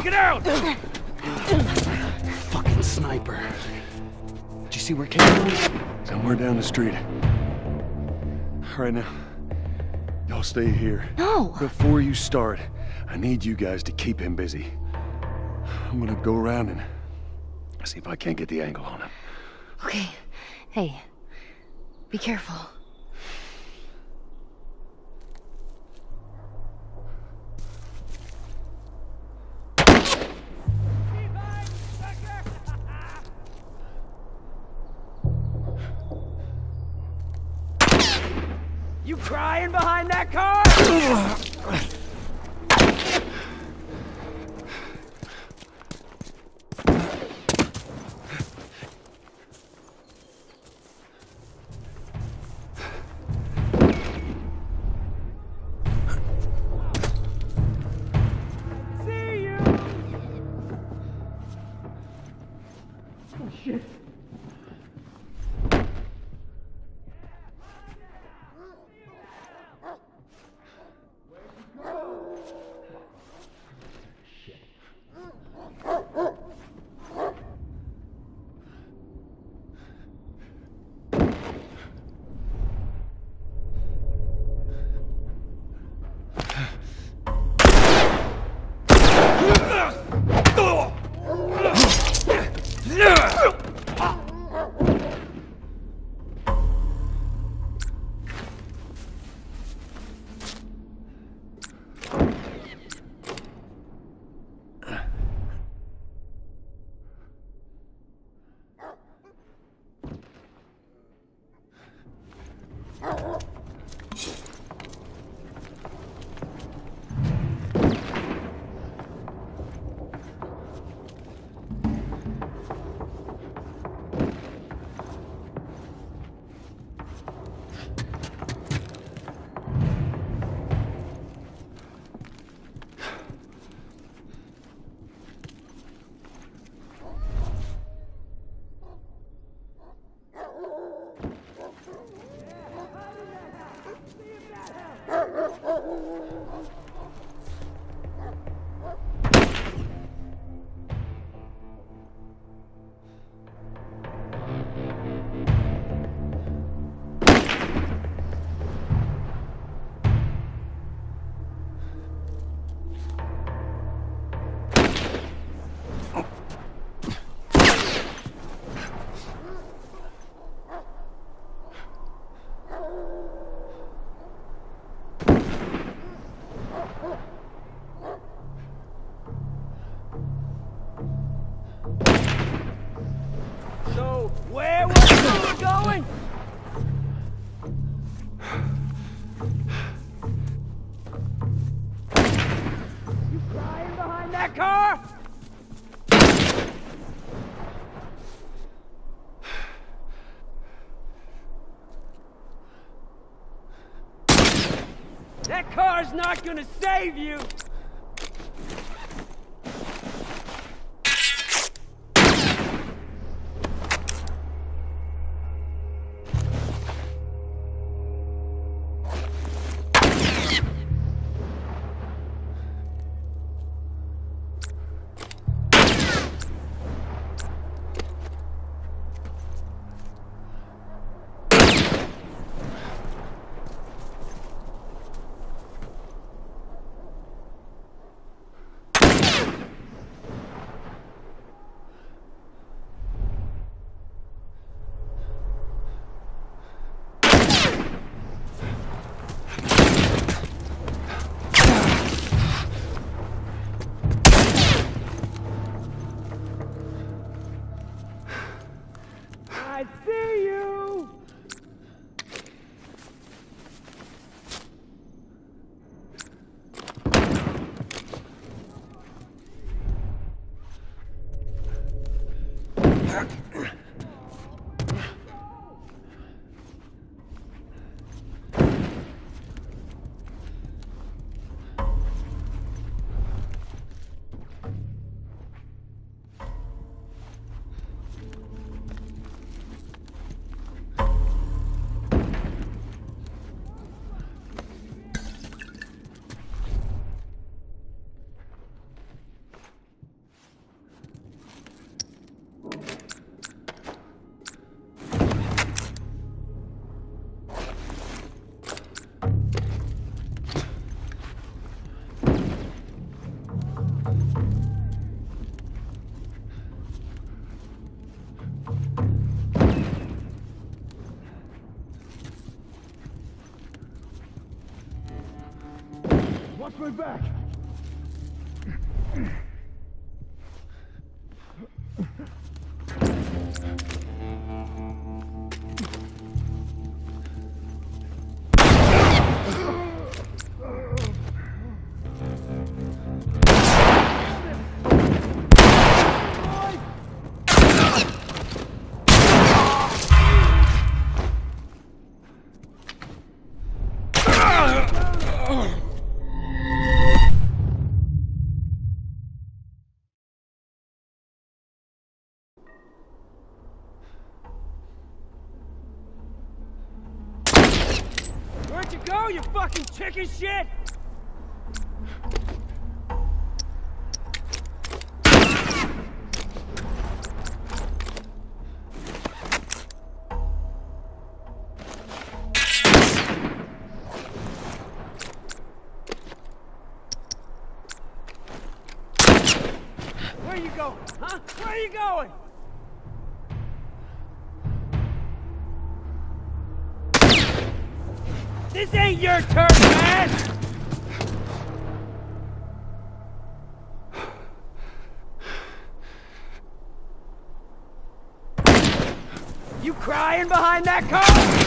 Get out! Fucking sniper. Did you see where it came from? Somewhere down the street. All right now. Y'all stay here. No. Before you start, I need you guys to keep him busy. I'm gonna go around and see if I can't get the angle on him. Okay. Hey. Be careful. Car's not gonna save you! Go, you fucking chicken shit? Your turn, man! You crying behind that car?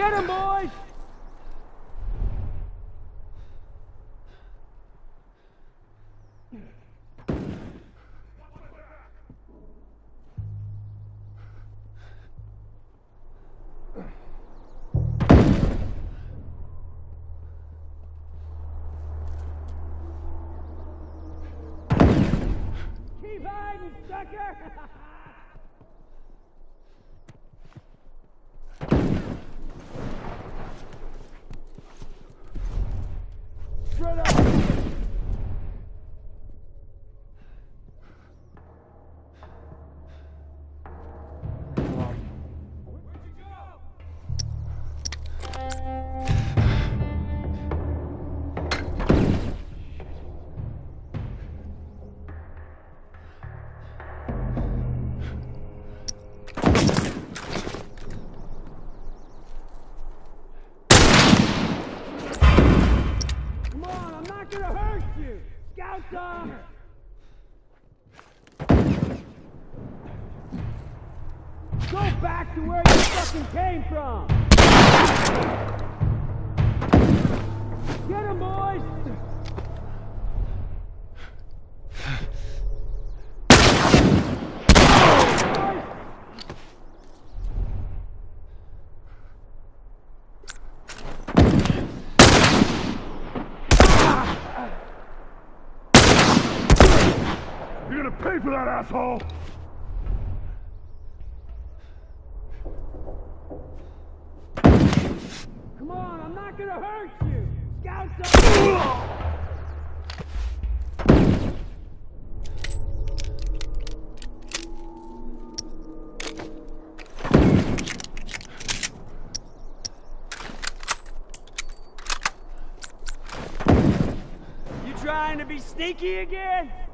Get him, boys! Go back to where you fucking came from! Get him, boys! You're gonna pay for that, asshole! Sneaky again?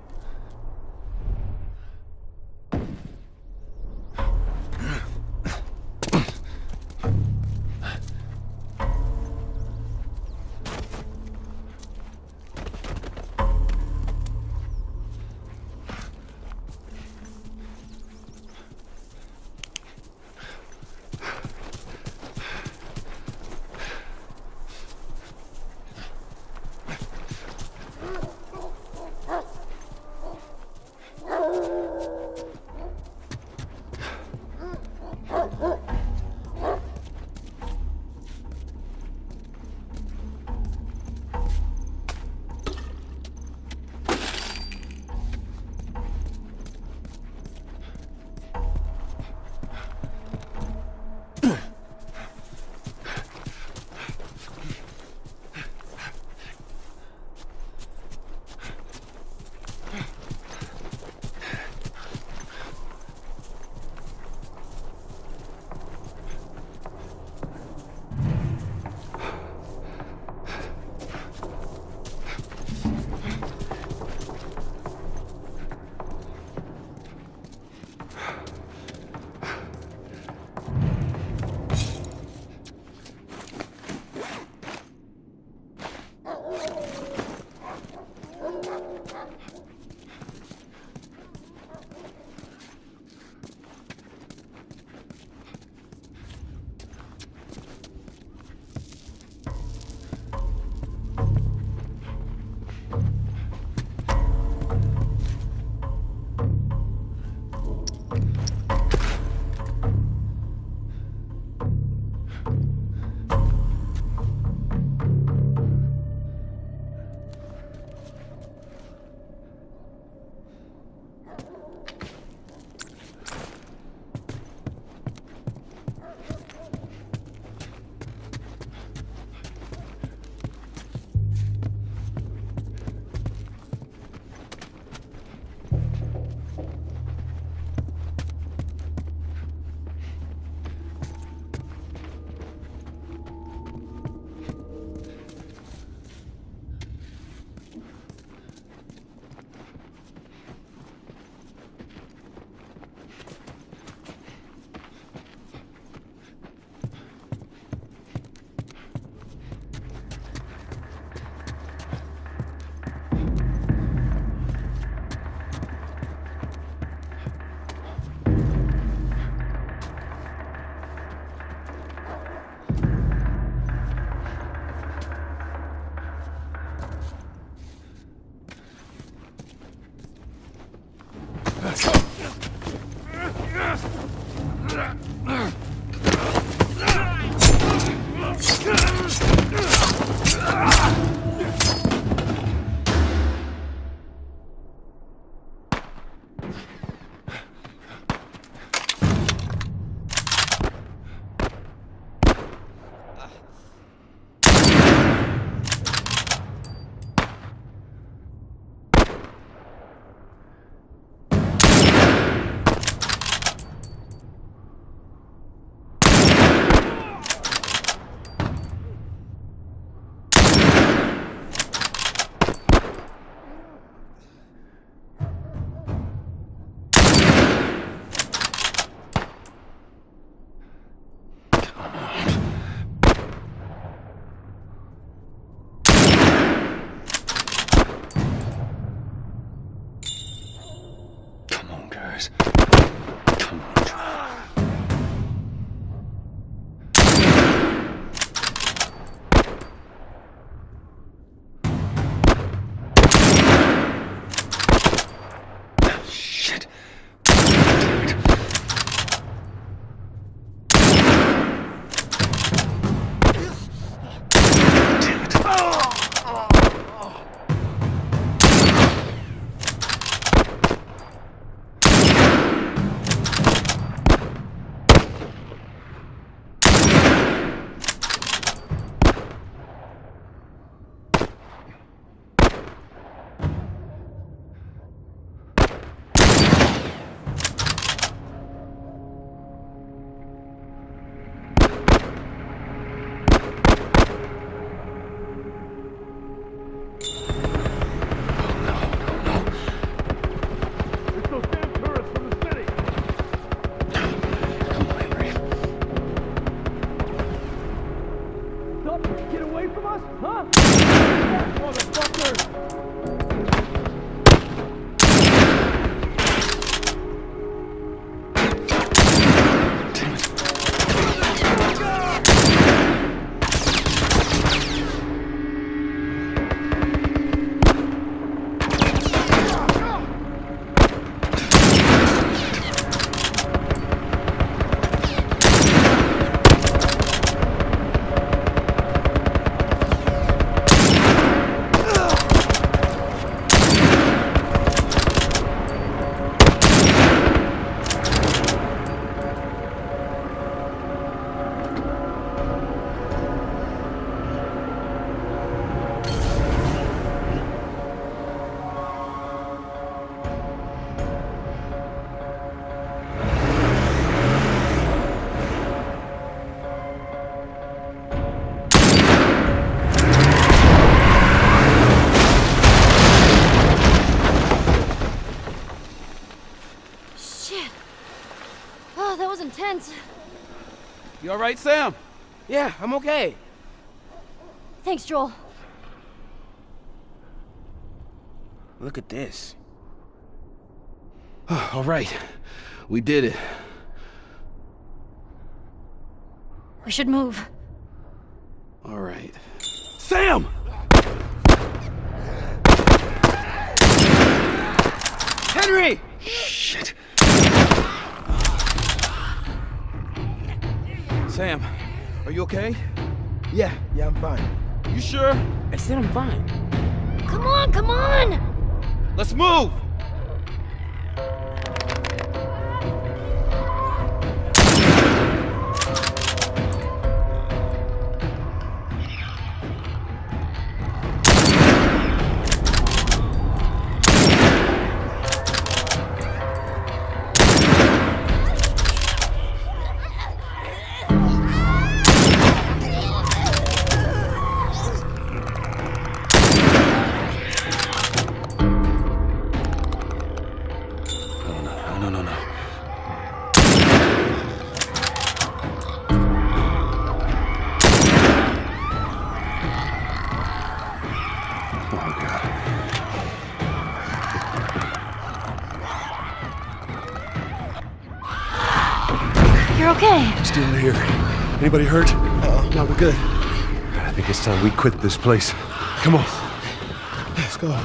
You all right, Sam? Yeah, I'm okay. Thanks, Joel. Look at this. all right. We did it. We should move. All right. Sam! Henry! Shit. Sam, are you okay? Yeah, yeah, I'm fine. You sure? I said I'm fine. Come on, come on! Let's move! Still here. Anybody hurt? Uh-oh, no, we're good. I think it's time we quit this place. Come on. Let's go.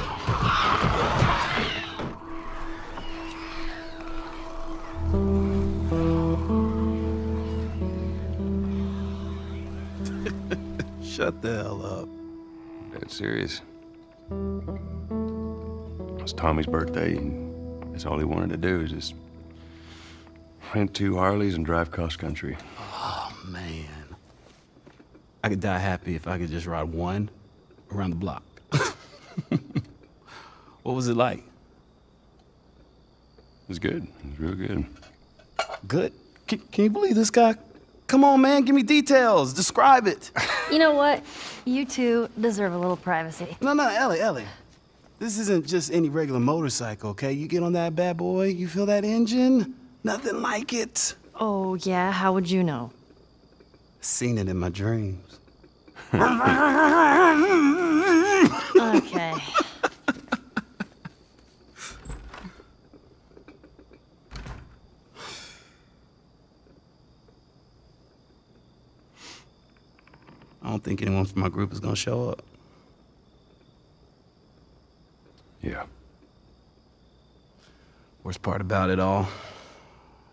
Shut the hell up. Dead serious. It's Tommy's birthday, and that's all he wanted to do is just rent two Harleys and drive cross country. Oh, man. I could die happy if I could just ride one around the block. what was it like? It was good. It was real good. Good. Can, can you believe this guy? Come on, man, give me details. Describe it. You know what? You two deserve a little privacy. No, no, Ellie, Ellie. This isn't just any regular motorcycle, okay? You get on that bad boy, you feel that engine? Nothing like it. Oh, yeah? How would you know? Seen it in my dreams. Okay. I don't think anyone from my group is gonna show up. Yeah. Worst part about it all,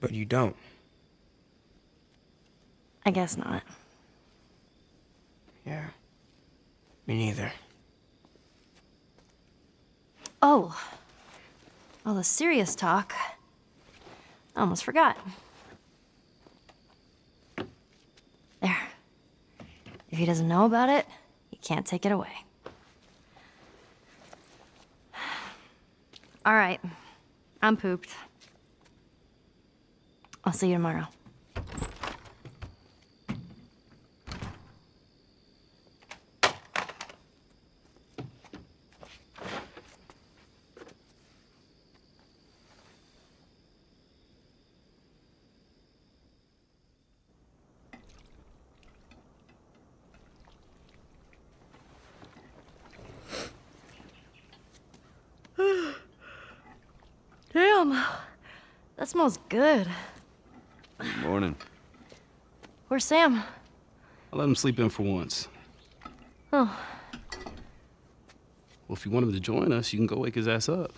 But you don't. I guess not. Yeah. Me neither. Oh. All the serious talk. I almost forgot. There. If he doesn't know about it, he can't take it away. All right. I'm pooped. I'll see you tomorrow. Damn. That smells good. Morning. Where's Sam? I let him sleep in for once. Oh, Well, if you want him to join us, you can go wake his ass up.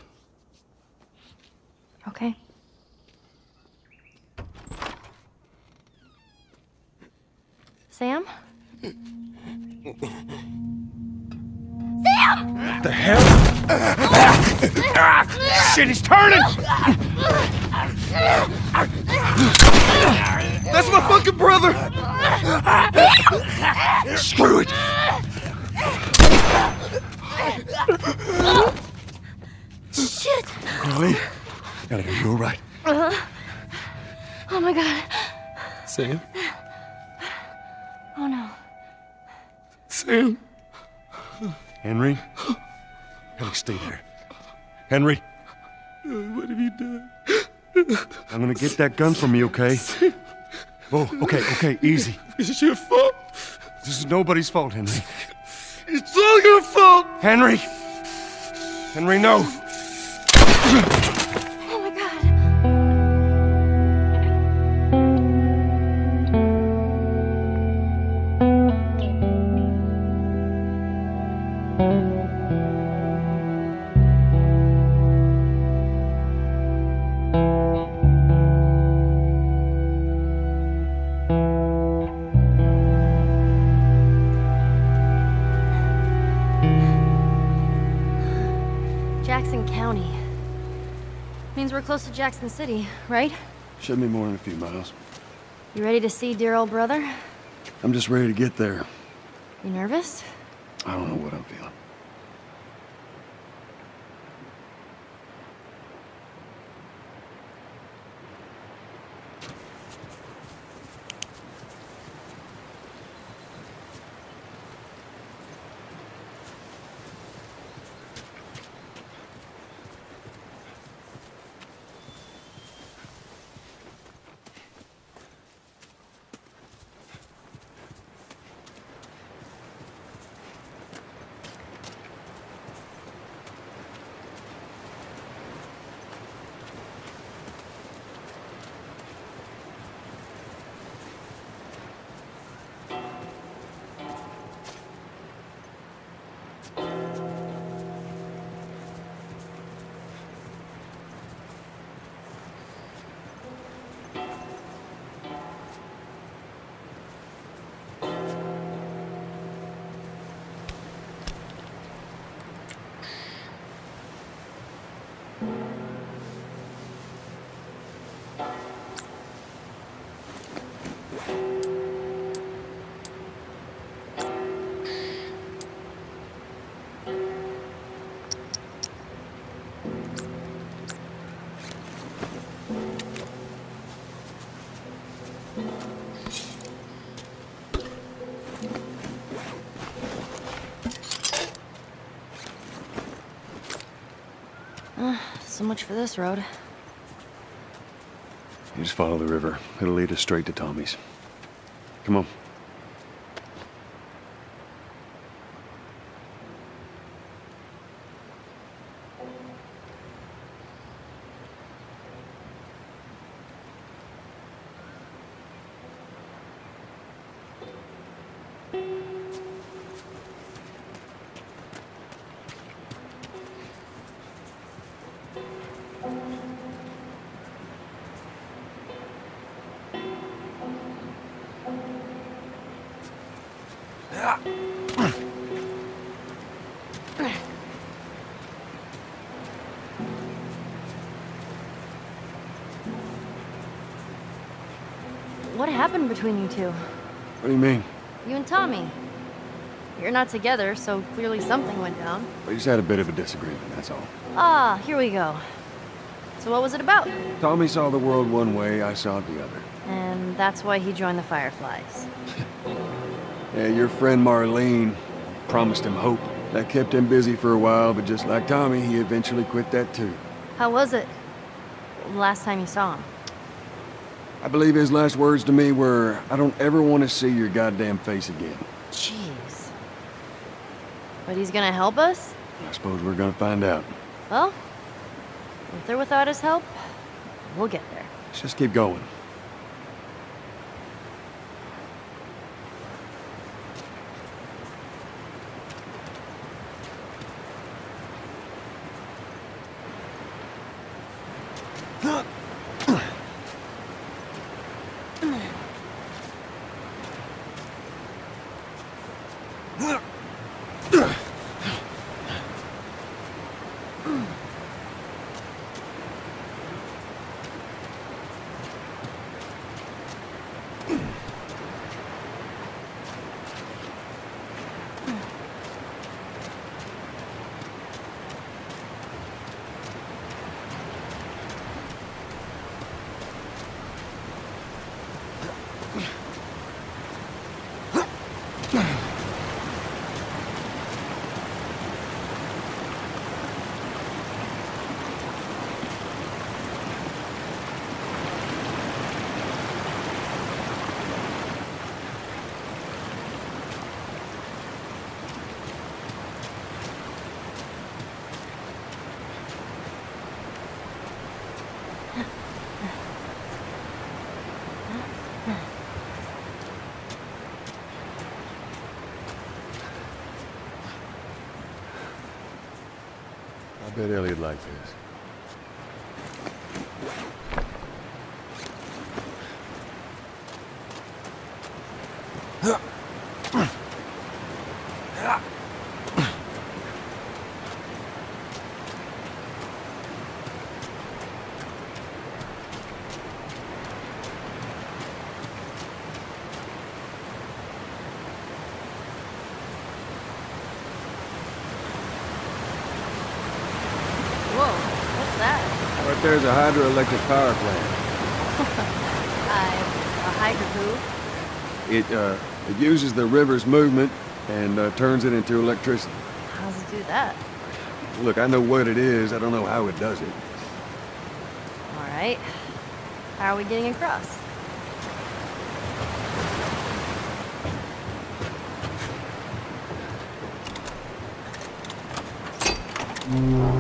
That gun from me, okay? Oh, okay, okay, easy. It's your fault. This is nobody's fault, Henry. It's all your fault. Henry! Henry, no! Close to Jackson City, right? Should be more than a few miles. You ready to see dear old brother? I'm just ready to get there. You nervous? I don't know what I'm feeling. So much for this road. You just follow the river. It'll lead us straight to Tommy's. Come on. Between you two? What do you mean? You and Tommy. You're not together, so clearly something went down. We just had a bit of a disagreement, that's all. Ah, here we go. So what was it about? Tommy saw the world one way, I saw it the other. And that's why he joined the Fireflies. Yeah, your friend Marlene promised him hope. That kept him busy for a while, but just like Tommy, he eventually quit that too. How was it? Last time you saw him? I believe his last words to me were, I don't ever want to see your goddamn face again. Jeez. But he's gonna help us? I suppose we're gonna find out. Well, with or without his help, we'll get there. Let's just keep going. I bet Elliot liked Right there's a hydroelectric power plant. I, a hydro It, uh, it uses the river's movement and uh, turns it into electricity. How does it do that? Look, I know what it is. I don't know how it does it. All right. How are we getting across? Right.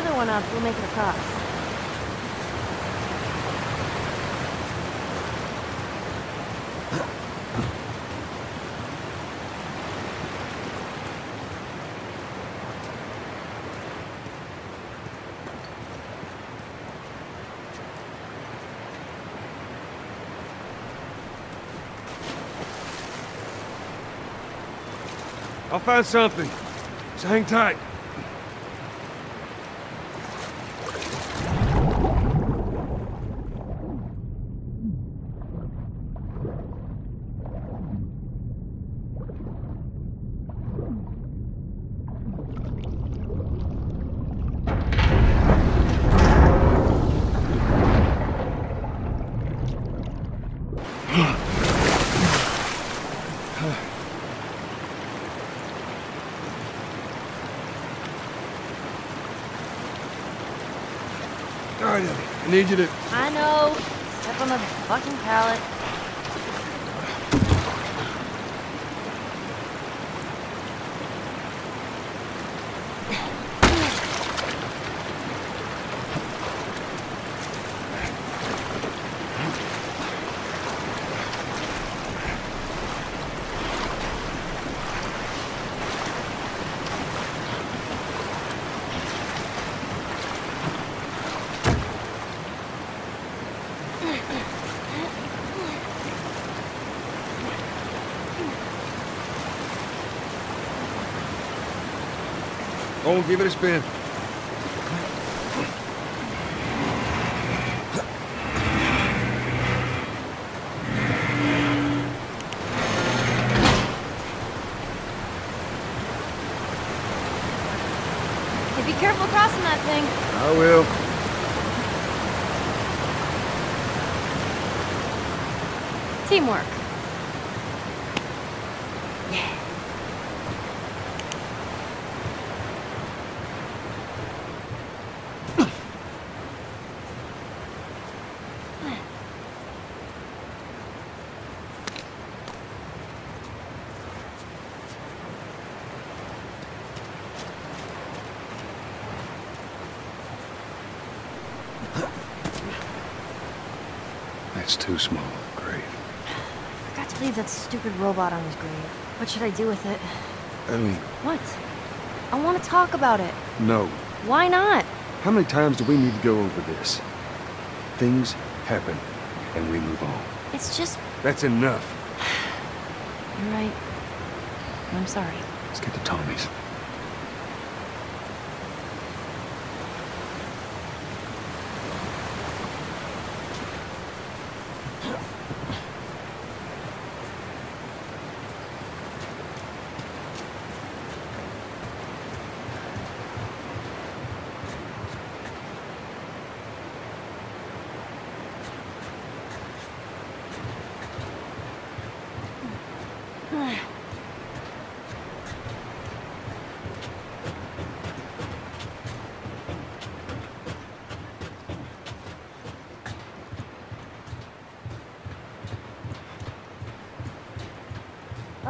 Other one up, we'll make it across. I'll find something. So hang tight. All right, Ellie. I need you to... I know. Step on the fucking pallet. Oh, give it a spin. Be careful crossing that thing. I will. Teamwork. That's too small, grave. Forgot to leave that stupid robot on his grave. What should I do with it? Ellie, What? I want to talk about it. no. Why not? How many times do we need to go over this? Things happen, and we move on. It's just. That's enough. You're right. I'm sorry. Let's get to Tommy's.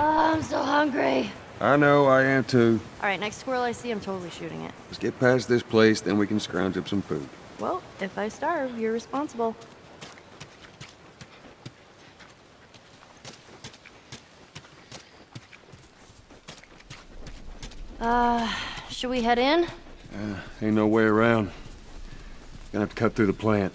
Oh, I'm so hungry. I know, I am too. All right, next squirrel I see, I'm totally shooting it. Let's get past this place, then we can scrounge up some food. Well, if I starve, you're responsible. Uh, should we head in? Uh, ain't no way around. Gonna have to cut through the plant.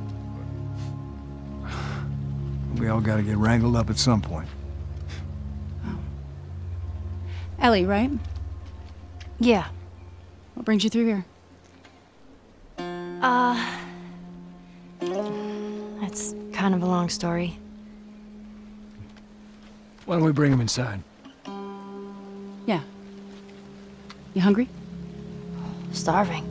We all gotta get wrangled up at some point. Ellie, right? yeah. What brings you through here? Uh. That's kind of a long story. Why don't we bring him inside? Yeah. You hungry? Starving.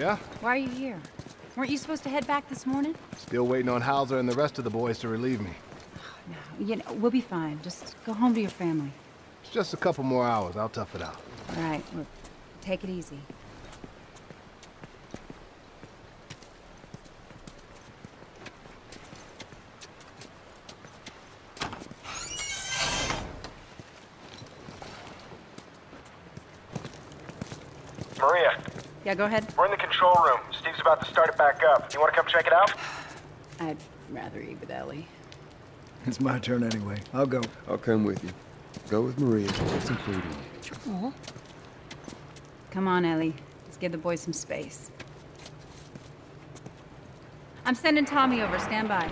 Yeah? Why are you here? Weren't you supposed to head back this morning? Still waiting on Hauser and the rest of the boys to relieve me. No, you know, we'll be fine. Just go home to your family. It's just a couple more hours. I'll tough it out. All right, look, take it easy. Maria, Yeah, go ahead. we're in the control room. Steve's about to start it back up. You want to come check it out? I'd rather eat with Ellie. It's my turn anyway. I'll go. I'll come with you. Go with Maria. Get some food in you. Come on, Ellie. Let's give the boys some space. I'm sending Tommy over. Stand by.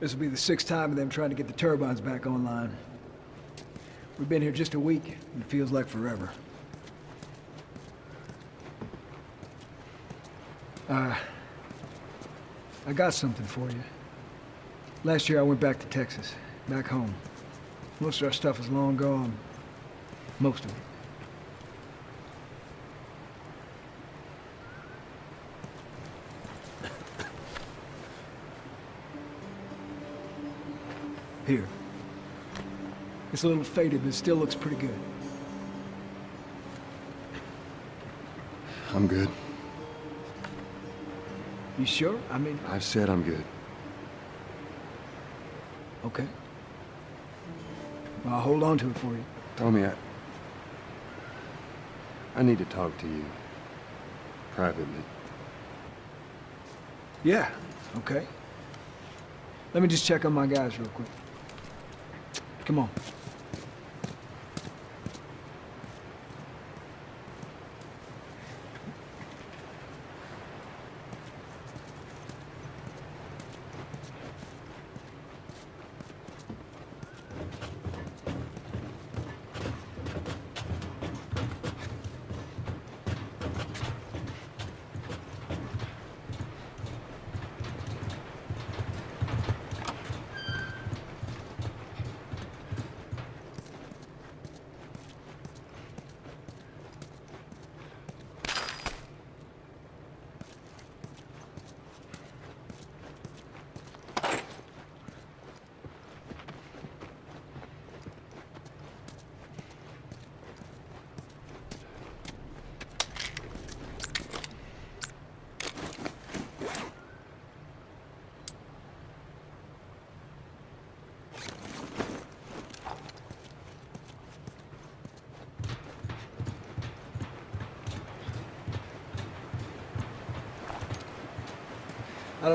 This will be the sixth time of them trying to get the turbines back online. We've been here just a week, and it feels like forever. Uh, I got something for you. Last year I went back to Texas, back home. Most of our stuff is long gone. Most of it. Here. It's a little faded, but it still looks pretty good. I'm good. You sure? I mean, I've said I'm good. okay. Well, I'll hold on to it for you. Tommy, I... I need to talk to you. Privately. Yeah, okay. Let me just check on my guys real quick. Come on.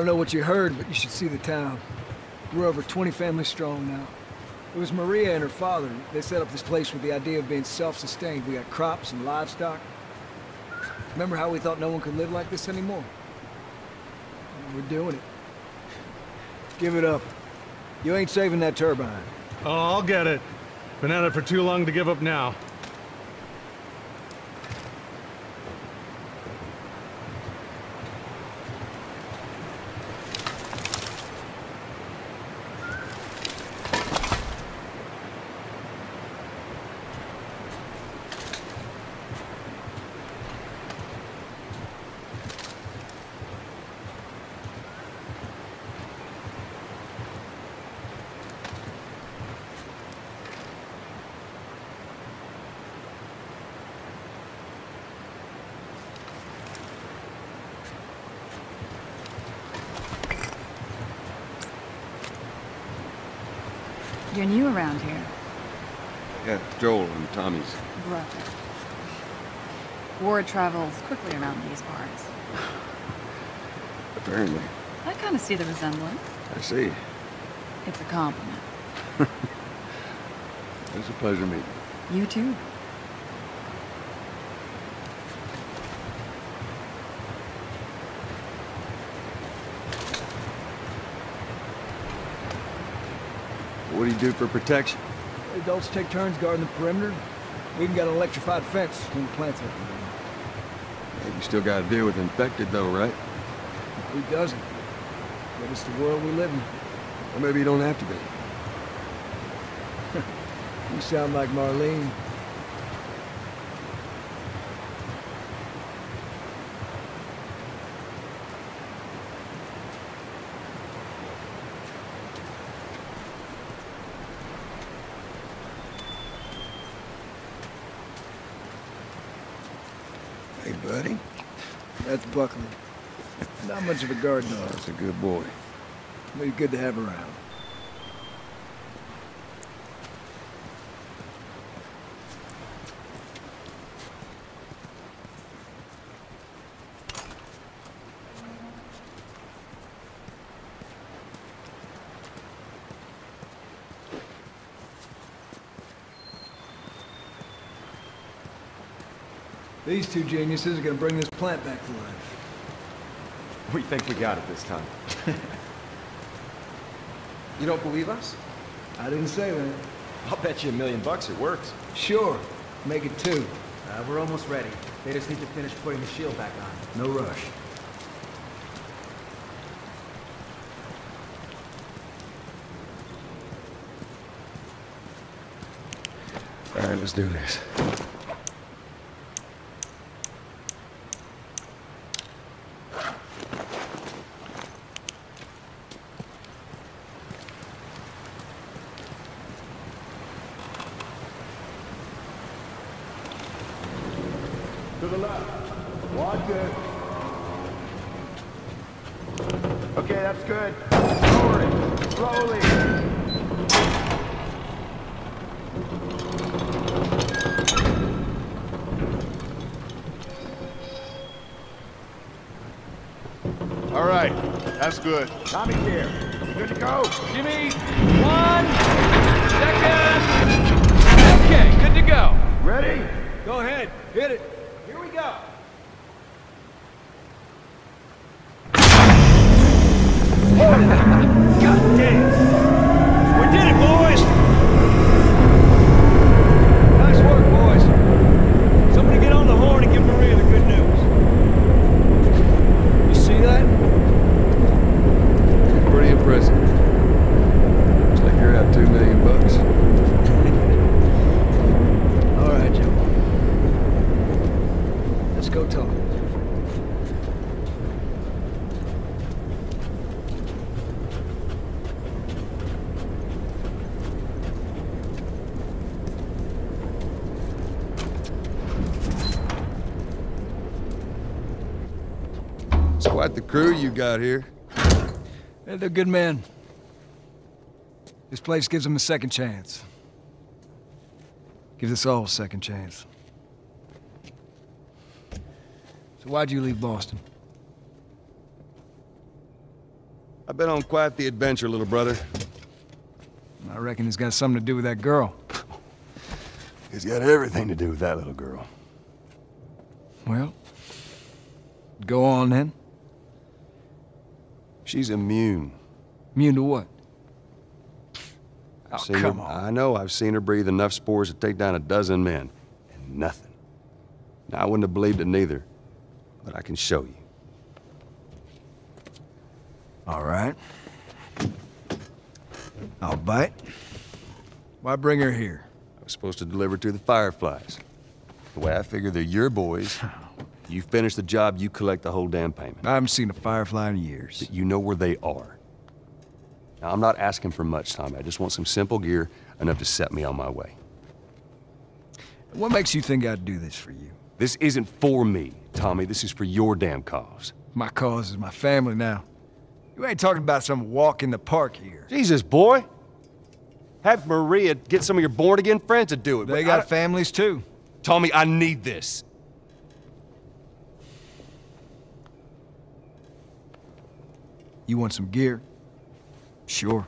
Don't know what you heard, but you should see the town. We're over 20 families strong now. It was Maria and her father. They set up this place with the idea of being self-sustained. We got crops and livestock. Remember how we thought no one could live like this anymore? We're doing it. Give it up. You ain't saving that turbine. Oh, I'll get it. Been at it for too long to give up now. You're new around here. Yeah, Joel and Tommy's. Brother. Word travels quickly around these parts. Apparently. I kind of see the resemblance. I see. It's a compliment. It's a pleasure meeting. You too. What do you do for protection? Adults take turns guarding the perimeter. We even got an electrified fence between the plants up Yeah, you still got to deal with infected, though, right? Who doesn't? But it's the world we live in. Or maybe you don't have to be. You sound like Marlene. Hey, buddy. That's Buckley. Not much of a guard dog. That's a good boy. But he's good to have around. These two geniuses are gonna bring this plant back to life. We think we got it this time. you don't believe us? I didn't say that. I'll bet you a million bucks it works. Sure. Make it two. Uh, we're almost ready. They just need to finish putting the shield back on. No rush. All right, let's do this. To the left. Watch it. Okay, that's good. Lower it. Slowly. All right. That's good. Tommy's here. You good to go? Jimmy, one second. Okay, good to go. Ready? Go ahead. Hit it. Here we go. God damn. We did it, boys. Nice work, boys. Somebody get on the horn and give Maria the good news. You see that? Pretty impressive. Looks like you're out two million bucks. All right, Joe. Let's go talk. It's quite the crew you got here. Yeah, they're good men. This place gives them a second chance. Gives us all a second chance. So why'd you leave Boston? I've been on quite the adventure, little brother. I reckon it's got something to do with that girl. It's got everything to do with that little girl. Well, go on then. She's immune. Immune to what? Oh, Seen come her, on. I know. I've seen her breathe enough spores to take down a dozen men. And nothing. Now, I wouldn't have believed it neither. But I can show you. All right. I'll bite. Why bring her here? I was supposed to deliver to the Fireflies. The way I figure they're your boys. You finish the job, you collect the whole damn payment. I haven't seen a Firefly in years. You know where they are. Now, I'm not asking for much, Tommy. I just want some simple gear, enough to set me on my way. What makes you think I'd do this for you? This isn't for me, Tommy. This is for your damn cause. My cause is my family now. You ain't talking about some walk in the park here. Jesus, boy. Have Maria get some of your born-again friends to do it. They got families too. Tommy, I need this. You want some gear? Sure.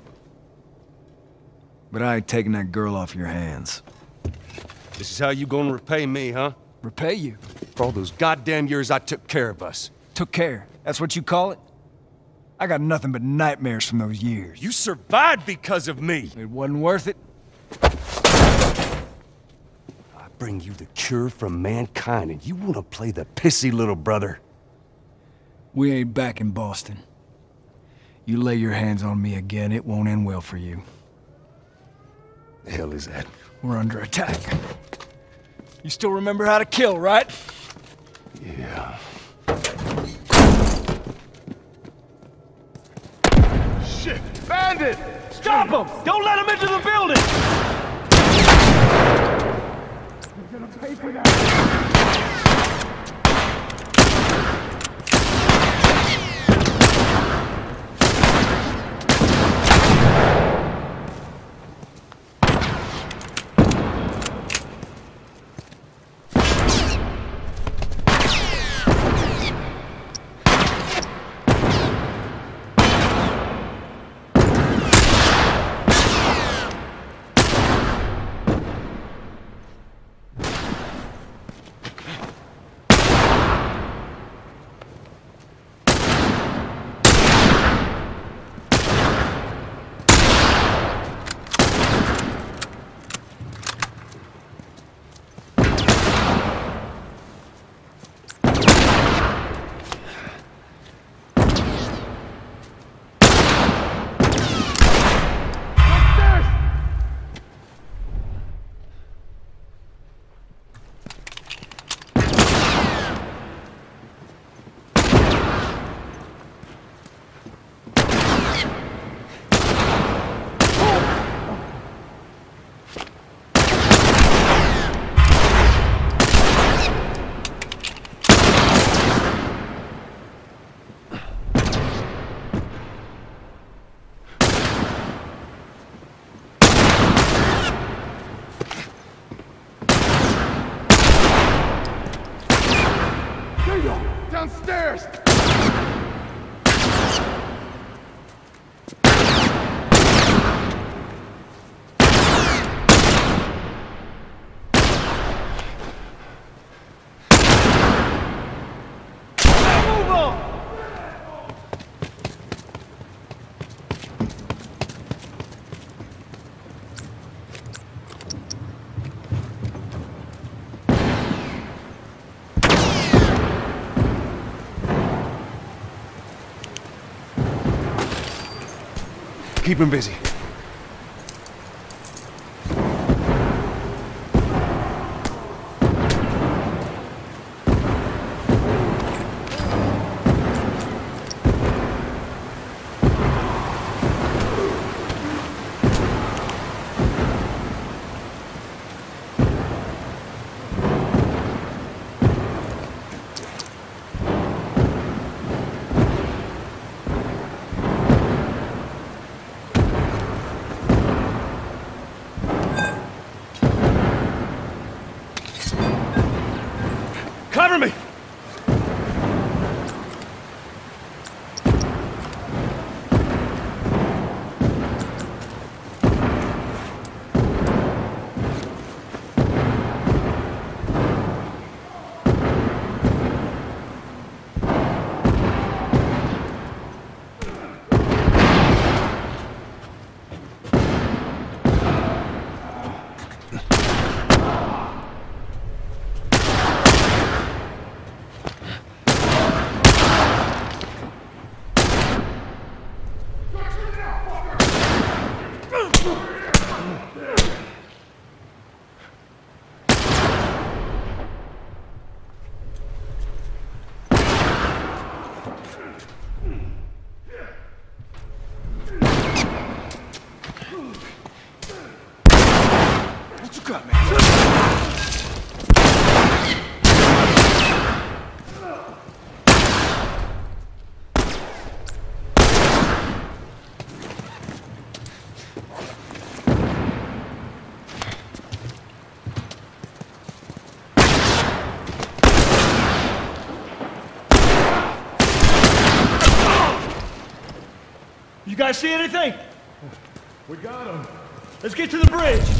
But I ain't taking that girl off your hands. This is how you gonna repay me, huh? Repay you? For all those goddamn years I took care of us. Took care. That's what you call it? I got nothing but nightmares from those years. You survived because of me. It wasn't worth it. I bring you the cure from mankind, and you wanna play the pissy little brother. We ain't back in Boston. You lay your hands on me again, it won't end well for you. The hell is that? We're under attack. You still remember how to kill, right? Yeah. Shit! Bandit! Stop him! Don't let him into the building! You're gonna pay for that! Keep him busy. Cover me! You guys see anything? We got him. Let's get to the bridge.